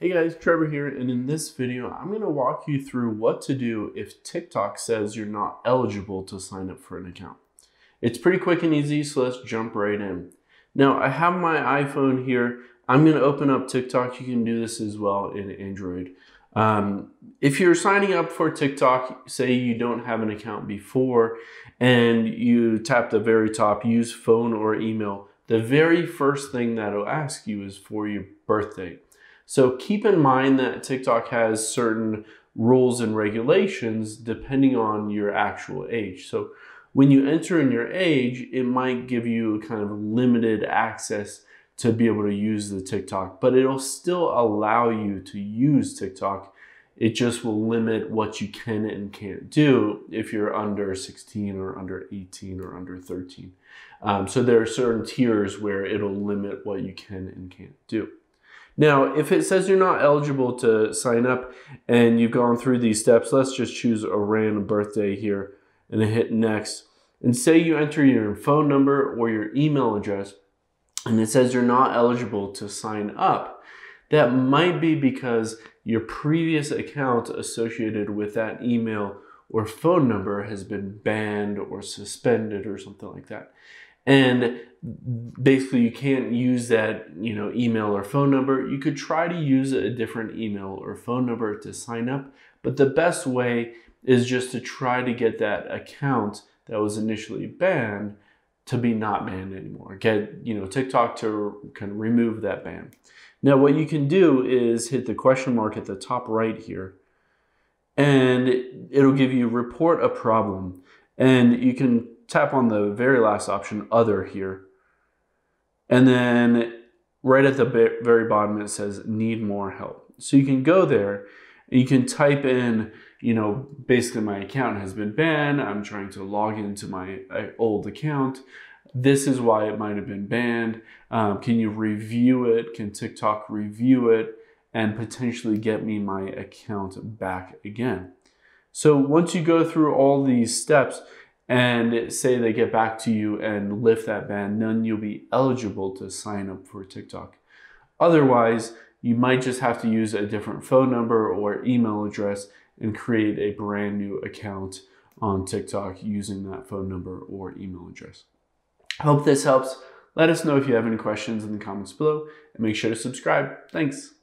Hey guys, Trevor here, and in this video, I'm going to walk you through what to do if TikTok says you're not eligible to sign up for an account. It's pretty quick and easy, so let's jump right in. Now, I have my iPhone here. I'm going to open up TikTok. You can do this as well in Android. Um, if you're signing up for TikTok, say you don't have an account before, and you tap the very top, use phone or email, the very first thing that it'll ask you is for your birthday. So keep in mind that TikTok has certain rules and regulations depending on your actual age. So when you enter in your age, it might give you a kind of limited access to be able to use the TikTok, but it'll still allow you to use TikTok. It just will limit what you can and can't do if you're under 16 or under 18 or under 13. Um, so there are certain tiers where it'll limit what you can and can't do. Now, if it says you're not eligible to sign up and you've gone through these steps, let's just choose a random birthday here and hit next. And say you enter your phone number or your email address and it says you're not eligible to sign up. That might be because your previous account associated with that email or phone number has been banned or suspended or something like that and basically you can't use that you know email or phone number. You could try to use a different email or phone number to sign up but the best way is just to try to get that account that was initially banned to be not banned anymore. Get you know tiktok to kind of remove that ban. Now what you can do is hit the question mark at the top right here and it'll give you report a problem. And you can tap on the very last option, other here. And then right at the very bottom, it says need more help. So you can go there and you can type in, you know, basically my account has been banned. I'm trying to log into my uh, old account. This is why it might have been banned. Um, can you review it? Can TikTok review it and potentially get me my account back again? So once you go through all these steps, and say they get back to you and lift that ban, then you'll be eligible to sign up for TikTok. Otherwise, you might just have to use a different phone number or email address and create a brand new account on TikTok using that phone number or email address. Hope this helps. Let us know if you have any questions in the comments below and make sure to subscribe. Thanks.